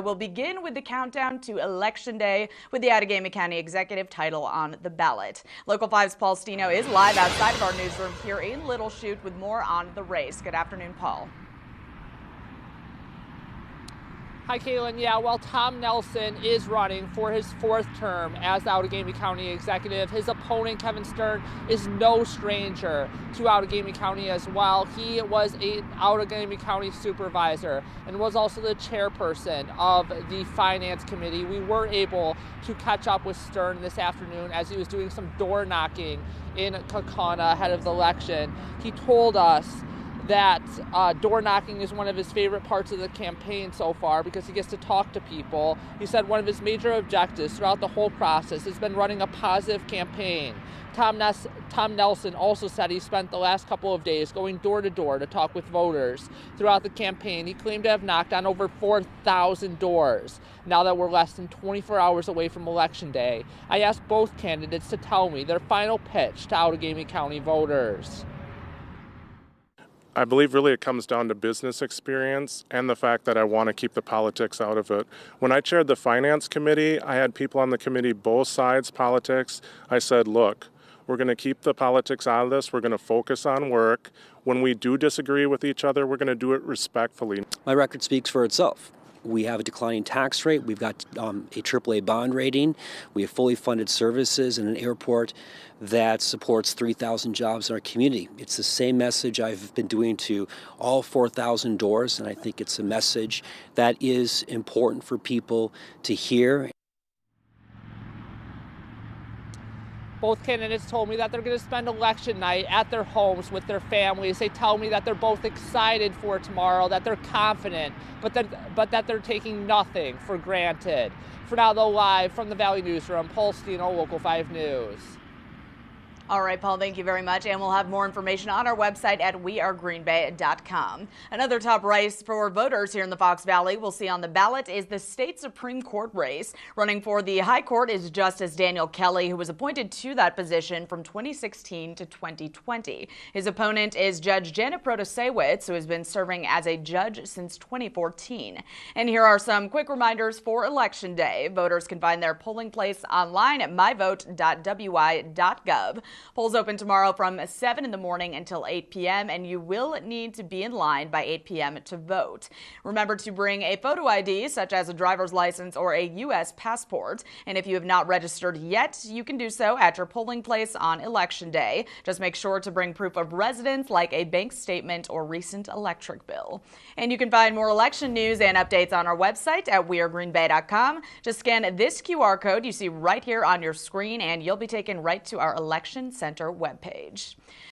We'll begin with the countdown to Election Day with the Outagamie County Executive title on the ballot. Local 5's Paul Stino is live outside of our newsroom here in Little Chute with more on the race. Good afternoon, Paul. Hi, Caitlin. Yeah, well, Tom Nelson is running for his fourth term as Outagamie County Executive. His opponent, Kevin Stern, is no stranger to Outagamie County as well. He was a Outagamie County supervisor and was also the chairperson of the Finance Committee. We were able to catch up with Stern this afternoon as he was doing some door knocking in Kaukauna ahead of the election. He told us that uh, door knocking is one of his favorite parts of the campaign so far because he gets to talk to people. He said one of his major objectives throughout the whole process has been running a positive campaign. Tom, Ness- Tom Nelson also said he spent the last couple of days going door to door to talk with voters throughout the campaign. He claimed to have knocked on over 4,000 doors now that we're less than 24 hours away from Election Day. I asked both candidates to tell me their final pitch to Outagamie County voters. I believe really it comes down to business experience and the fact that I want to keep the politics out of it. When I chaired the finance committee, I had people on the committee, both sides politics. I said, look, we're going to keep the politics out of this. We're going to focus on work. When we do disagree with each other, we're going to do it respectfully. My record speaks for itself. We have a declining tax rate. We've got um, a AAA bond rating. We have fully funded services and an airport that supports 3,000 jobs in our community. It's the same message I've been doing to all 4,000 doors, and I think it's a message that is important for people to hear. Both candidates told me that they're going to spend election night at their homes with their families. They tell me that they're both excited for tomorrow, that they're confident, but that, but that they're taking nothing for granted. For now, though, live from the Valley Newsroom, Paul Stino, Local 5 News. All right, Paul, thank you very much. And we'll have more information on our website at wearegreenbay.com. Another top race for voters here in the Fox Valley we'll see on the ballot is the state Supreme Court race. Running for the High Court is Justice Daniel Kelly, who was appointed to that position from 2016 to 2020. His opponent is Judge Janet Protasiewicz, who has been serving as a judge since 2014. And here are some quick reminders for Election Day. Voters can find their polling place online at myvote.wi.gov. Polls open tomorrow from 7 in the morning until 8 p.m., and you will need to be in line by 8 p.m. to vote. Remember to bring a photo ID, such as a driver's license or a U.S. passport. And if you have not registered yet, you can do so at your polling place on Election Day. Just make sure to bring proof of residence, like a bank statement or recent electric bill. And you can find more election news and updates on our website at wearegreenbay.com. Just scan this QR code you see right here on your screen, and you'll be taken right to our election Center webpage.